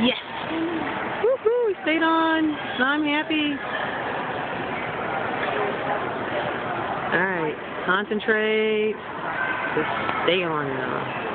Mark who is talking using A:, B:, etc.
A: Yes! Woohoo! We stayed on. So I'm happy. Alright, concentrate. Just stay on now.